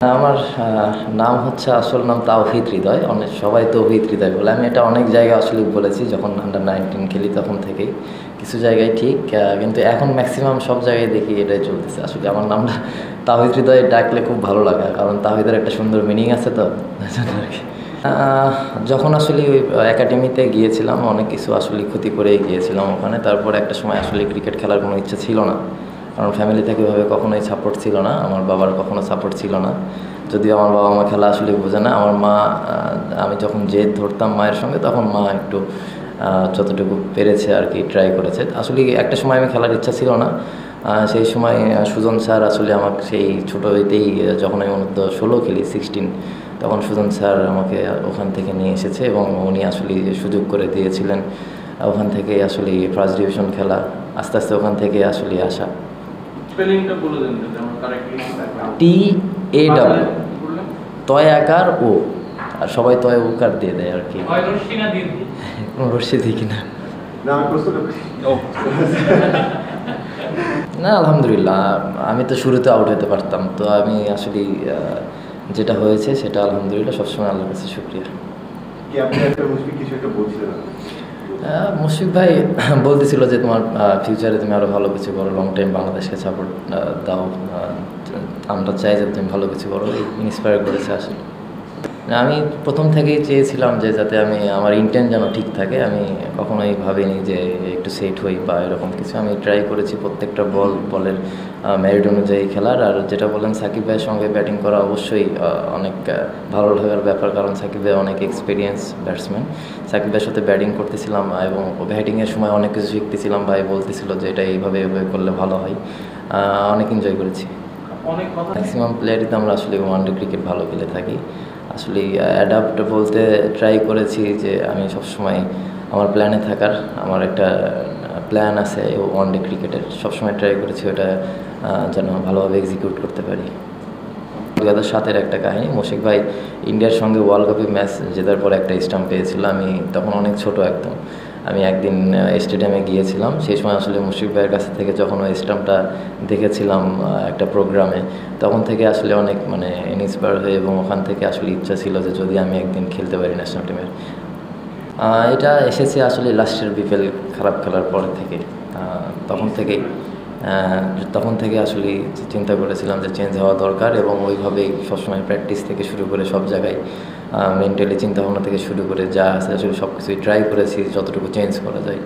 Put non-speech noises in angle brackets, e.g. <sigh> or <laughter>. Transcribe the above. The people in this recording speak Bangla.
আমার নাম হচ্ছে, আসল নাম তাওহিদ হৃদয়। অনেক, সবাই তৌহিদ হৃদয় বলে। আমি এটা অনেক জায়গায় আসলে বলেছি, যখন আন্ডার নাইনটিন খেলি তখন থেকেই। কিছু জায়গায় ঠিক কিন্তু এখন ম্যাক্সিমাম সব জায়গায় দেখি এটাই চলতেছে। আসলে আমার নামটা তাওহিদ হৃদয় ডাকলে খুব ভালো লাগে, কারণ তাওহিদের একটা সুন্দর মিনিং আছে তো আর কি। যখন আসলে ওই একাডেমিতে গিয়েছিলাম, অনেক কিছু আসলে ক্ষতি করেই গিয়েছিলাম ওখানে। তারপর একটা সময় আসলে ক্রিকেট খেলার কোনো ইচ্ছা ছিল না। কারণ ফ্যামিলি থেকে ওইভাবে কখনোই সাপোর্ট ছিল না, আমার বাবার কখনো সাপোর্ট ছিল না। যদিও আমার বাবা মা খেলা আসলে বোঝে না, আমার মা আমি যখন জেদ ধরতাম মায়ের সঙ্গে, তখন মা একটু যতটুকু পেরেছে আর কি ট্রাই করেছে। আসলে একটা সময় আমি খেলার ইচ্ছা ছিল না সেই সময় সুজন স্যার আসলে আমাকে সেই ছোটো হইতেই যখন আমি অনূর্ধ্ব ষোলো খেলি সিক্সটিন তখন সুজন স্যার আমাকে ওখান থেকে নিয়ে এসেছে এবং উনি আসলে সুযোগ করে দিয়েছিলেন, ওখান থেকে আসলে ফার্স্ট ডিভিশন খেলা, আস্তে আস্তে ওখান থেকে আসলে আসা। স্পেলিংটা বলে দেন যাতে আমরা কারেক্টলি টি এ ডাব্লিউ তয় আকার ও। আর সবাই তয় উকার দিয়ে দেয় আর কি। না কোনো রশ্মি দিই কিনা না। আমি প্রশ্নটা করি। ও। না আলহামদুলিল্লাহ আমি তো শুরুতে আউট হতে পারতাম। তো আমি আসলে যেটা হয়েছে সেটা আলহামদুলিল্লাহ সবসময় আল্লাহর কাছে শুক্রিয়া। কি আপনি একটা কিছু একটা বলছিলেন? আপনি? আহ, মুশফিক ভাই <clears throat> বলতেছিল যে তোমার ফিউচারে তুমি আরও ভালো কিছু করো লং টাইম বাংলাদেশকে সাপোর্ট দাও আমরা চাই যে তুমি ভালো কিছু করো ইন্সপায়ার করেছে আসলে। আমি প্রথম থেকেই চেয়েছিলাম যে যাতে আমি আমার ইন্টেন্ট যেন ঠিক থাকে, আমি কখনোই ভাবিনি যে একটু সেট হই বা এরকম কিছু। আমি ট্রাই করেছি প্রত্যেকটা বল, বলের মেরিট অনুযায়ী খেলার। আর যেটা বললেন সাকিব ভাইয়ের সঙ্গে ব্যাটিং করা অবশ্যই অনেক ভালো লাগার ব্যাপার। কারণ সাকিব ভাই অনেক এক্সপিরিয়েন্স ব্যাটসম্যান সাকিব ভাইয়ের সাথে ব্যাটিং করতেছিলাম এবং ব্যাটিংয়ের সময় অনেক কিছু শিখতেছিলাম। ভাই বলতেছিল যে এটা এইভাবে এইভাবে করলে ভালো হয়। অনেক এনজয় করেছি। অনেক ম্যাক্সিমাম প্লেয়ারই তো আমরা আসলে ওয়ানডে ক্রিকেট ভালো খেলে থাকি। আসলে অ্যাডাপ্ট বলতে ট্রাই করেছি যে আমি সবসময় আমার প্ল্যানে থাকার, আমার একটা প্ল্যান আছে ওয়ানডে ক্রিকেটের সবসময় ট্রাই করেছি ওটা যেন ভালোভাবে এক্সিকিউট করতে পারি। দু হাজার সাতের একটা কাহিনী, মুশিক ভাই ইন্ডিয়ার সঙ্গে ওয়ার্ল্ড কাপে ম্যাচ জেতার পর একটা স্টাম্প পেয়েছিল, আমি তখন অনেক ছোট একদম। আমি একদিন স্টেডিয়ামে গিয়েছিলাম। সেই সময় আসলে মুশিক ভাইয়ের কাছ থেকে যখন ওই স্টাম্পটা দেখেছিলাম একটা প্রোগ্রামে তখন থেকে আসলে অনেক মানে ইন্সপায়ার হয়ে এবং ওখান থেকে আসলে ইচ্ছা ছিল যে যদি আমি একদিন খেলতে পারি ন্যাশনাল টিমের এটা এসেছে আসলে লাস্টের বিপিএল খারাপ খেলার পর থেকে। তখন থেকেই। তখন থেকে আসলে চিন্তা করেছিলাম যে চেঞ্জ হওয়া দরকার এবং ওইভাবেই সবসময় প্র্যাকটিস থেকে শুরু করে সব জায়গায় মেন্টালি চিন্তাভাবনা থেকে শুরু করে যা আছে আসলে সব কিছুই ট্রাই করেছি, যতটুকু চেঞ্জ করা যায়।